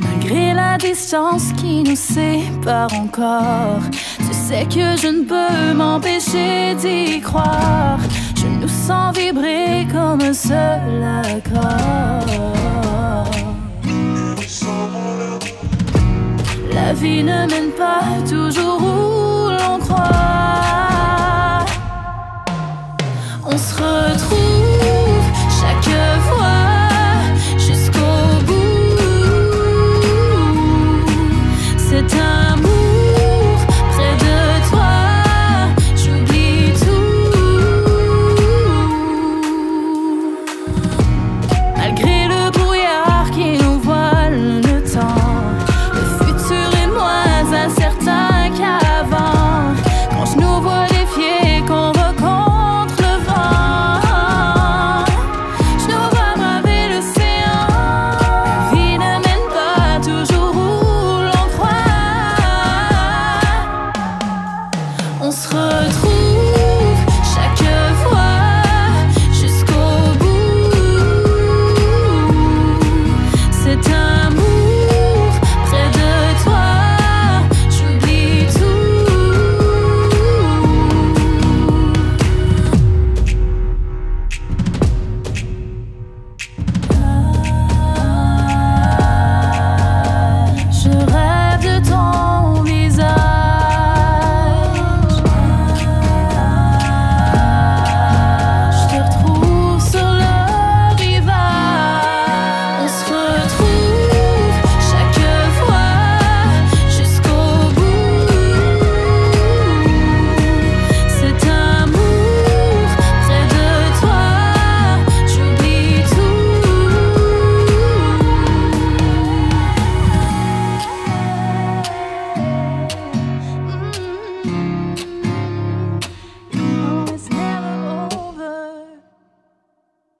Malgré la distance qui nous sépare encore, tu sais que je ne peux m'empêcher d'y croire. Je nous sens vibrer comme un seul accord. La vie ne mène pas toujours où